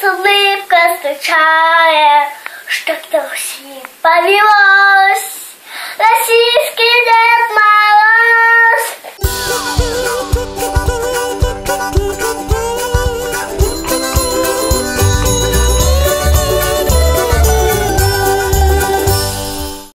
С улыбкой встречает, что-то в повелось.